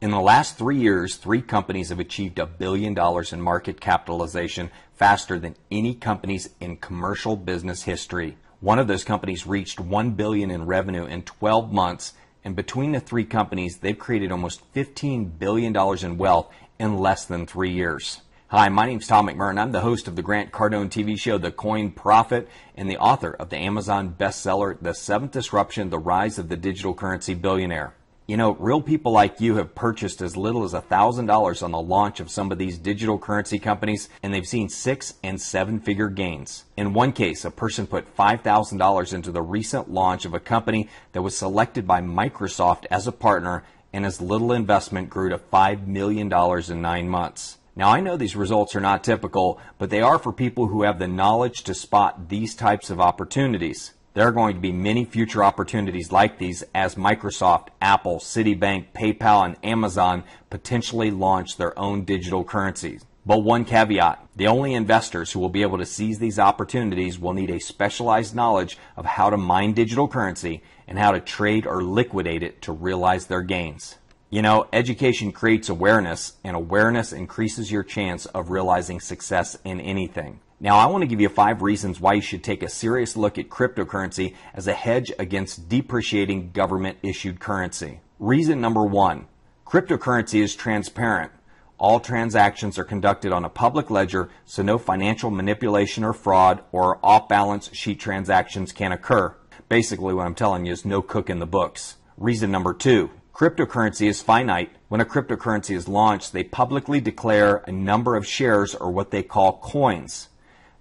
In the last three years, three companies have achieved a billion dollars in market capitalization faster than any companies in commercial business history. One of those companies reached 1 billion in revenue in 12 months, and between the three companies, they've created almost 15 billion dollars in wealth in less than 3 years. Hi, my name's Tom McMurrain. I'm the host of the Grant Cardone TV show, The Coin Profit and the author of the Amazon bestseller, The Seventh Disruption, The Rise of the Digital Currency Billionaire. You know, real people like you have purchased as little as $1,000 on the launch of some of these digital currency companies, and they've seen six and seven figure gains. In one case, a person put $5,000 into the recent launch of a company that was selected by Microsoft as a partner, and his little investment grew to $5 million in nine months. Now, I know these results are not typical, but they are for people who have the knowledge to spot these types of opportunities. There are going to be many future opportunities like these as Microsoft, Apple, Citibank, PayPal, and Amazon potentially launch their own digital currencies. But one caveat the only investors who will be able to seize these opportunities will need a specialized knowledge of how to mine digital currency and how to trade or liquidate it to realize their gains. You know, education creates awareness, and awareness increases your chance of realizing success in anything. Now, I want to give you five reasons why you should take a serious look at cryptocurrency as a hedge against depreciating government issued currency. Reason number one cryptocurrency is transparent. All transactions are conducted on a public ledger, so no financial manipulation or fraud or off balance sheet transactions can occur. Basically, what I'm telling you is no cook in the books. Reason number two cryptocurrency is finite. When a cryptocurrency is launched, they publicly declare a number of shares or what they call coins.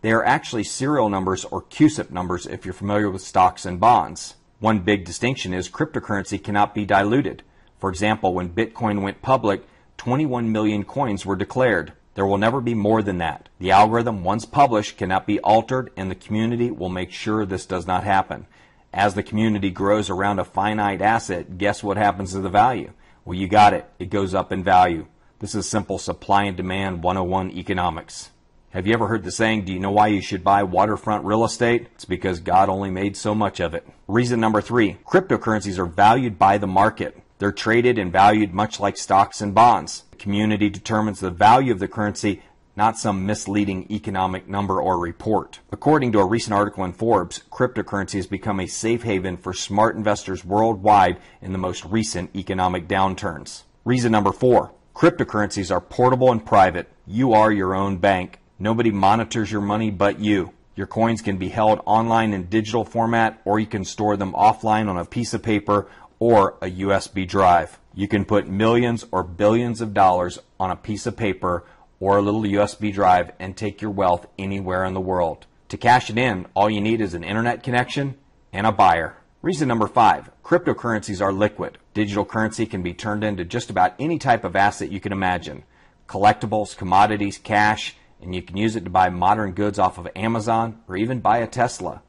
They are actually serial numbers or CUSIP numbers if you're familiar with stocks and bonds. One big distinction is cryptocurrency cannot be diluted. For example, when Bitcoin went public, 21 million coins were declared. There will never be more than that. The algorithm, once published, cannot be altered, and the community will make sure this does not happen. As the community grows around a finite asset, guess what happens to the value? Well, you got it. It goes up in value. This is simple supply and demand 101 economics. Have you ever heard the saying, do you know why you should buy waterfront real estate? It's because God only made so much of it. Reason number three, cryptocurrencies are valued by the market. They're traded and valued much like stocks and bonds. The community determines the value of the currency, not some misleading economic number or report. According to a recent article in Forbes, cryptocurrency has become a safe haven for smart investors worldwide in the most recent economic downturns. Reason number four, cryptocurrencies are portable and private. You are your own bank. Nobody monitors your money but you. Your coins can be held online in digital format, or you can store them offline on a piece of paper or a USB drive. You can put millions or billions of dollars on a piece of paper or a little USB drive and take your wealth anywhere in the world. To cash it in, all you need is an internet connection and a buyer. Reason number five cryptocurrencies are liquid. Digital currency can be turned into just about any type of asset you can imagine collectibles, commodities, cash and you can use it to buy modern goods off of Amazon or even buy a Tesla.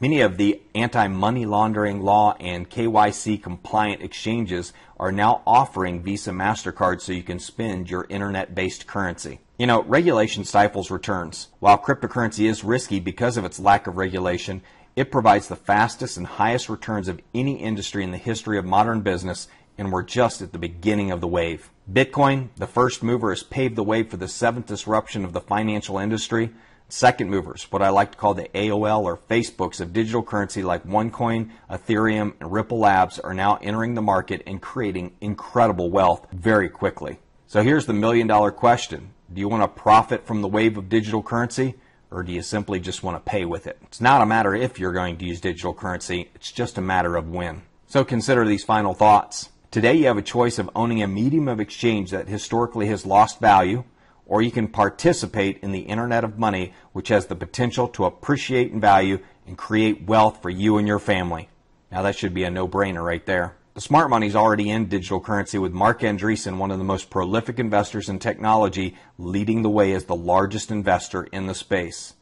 Many of the anti money laundering law and KYC compliant exchanges are now offering Visa MasterCard so you can spend your internet based currency. You know, regulation stifles returns. While cryptocurrency is risky because of its lack of regulation, it provides the fastest and highest returns of any industry in the history of modern business and we're just at the beginning of the wave. Bitcoin, the first mover, has paved the way for the seventh disruption of the financial industry. Second movers, what I like to call the AOL or Facebooks of digital currency like OneCoin, Ethereum, and Ripple Labs, are now entering the market and creating incredible wealth very quickly. So here's the million dollar question Do you want to profit from the wave of digital currency? Or do you simply just want to pay with it? It's not a matter if you're going to use digital currency, it's just a matter of when. So consider these final thoughts. Today you have a choice of owning a medium of exchange that historically has lost value, or you can participate in the Internet of Money, which has the potential to appreciate in value and create wealth for you and your family. Now that should be a no-brainer right there. The smart money is already in digital currency with Marc Andreessen, one of the most prolific investors in technology, leading the way as the largest investor in the space.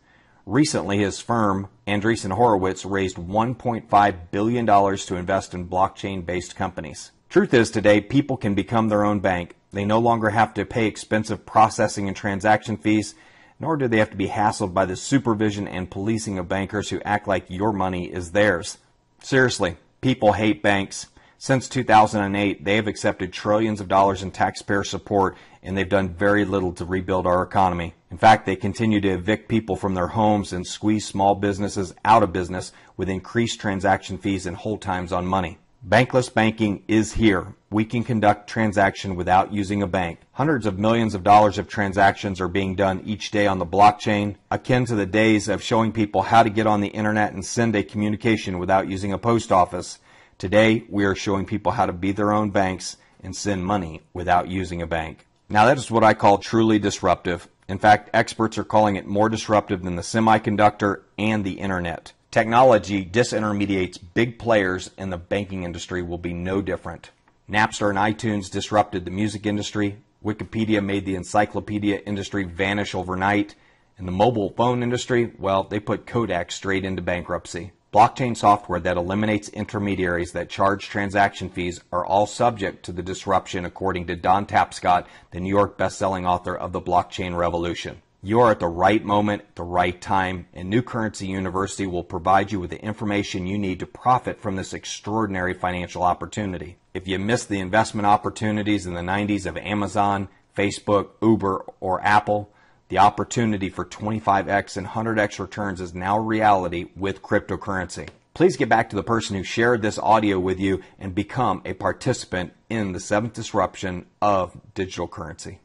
Recently, his firm, Andreessen Horowitz, raised $1.5 billion to invest in blockchain based companies. Truth is, today, people can become their own bank. They no longer have to pay expensive processing and transaction fees, nor do they have to be hassled by the supervision and policing of bankers who act like your money is theirs. Seriously, people hate banks. Since 2008, they have accepted trillions of dollars in taxpayer support and they've done very little to rebuild our economy. In fact, they continue to evict people from their homes and squeeze small businesses out of business with increased transaction fees and hold times on money. Bankless banking is here. We can conduct transaction without using a bank. Hundreds of millions of dollars of transactions are being done each day on the blockchain, akin to the days of showing people how to get on the internet and send a communication without using a post office. Today, we are showing people how to be their own banks and send money without using a bank. Now, that is what I call truly disruptive. In fact, experts are calling it more disruptive than the semiconductor and the internet. Technology disintermediates big players, and the banking industry will be no different. Napster and iTunes disrupted the music industry. Wikipedia made the encyclopedia industry vanish overnight. And the mobile phone industry, well, they put Kodak straight into bankruptcy. Blockchain software that eliminates intermediaries that charge transaction fees are all subject to the disruption, according to Don Tapscott, the New York best-selling author of The Blockchain Revolution. You are at the right moment, the right time, and New Currency University will provide you with the information you need to profit from this extraordinary financial opportunity. If you missed the investment opportunities in the 90s of Amazon, Facebook, Uber, or Apple, the opportunity for 25x and 100x returns is now reality with cryptocurrency. Please get back to the person who shared this audio with you and become a participant in the seventh disruption of digital currency.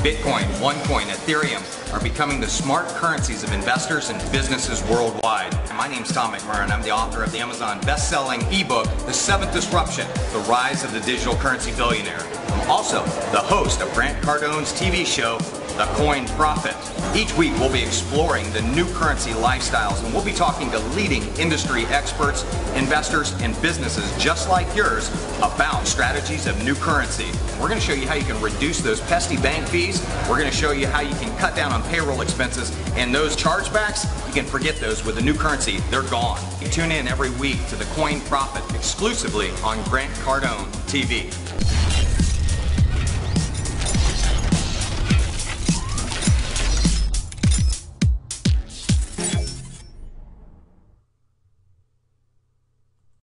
Bitcoin, OneCoin, Ethereum are becoming the smart currencies of investors and businesses worldwide. My name is Tom McMurrain. I'm the author of the Amazon best-selling ebook, The Seventh Disruption, The Rise of the Digital Currency Billionaire. I'm also the host of Grant Cardone's TV show, The Coin profit. Each week we'll be exploring the new currency lifestyles and we'll be talking to leading industry experts, investors, and businesses just like yours about strategies of new currency. We're going to show you how you can reduce those pesky bank fees. We're going to show you how you can cut down on payroll expenses and those chargebacks, you can forget those with the new currency. They're gone. tune in every week to the Coin Profit exclusively on Grant Cardone TV.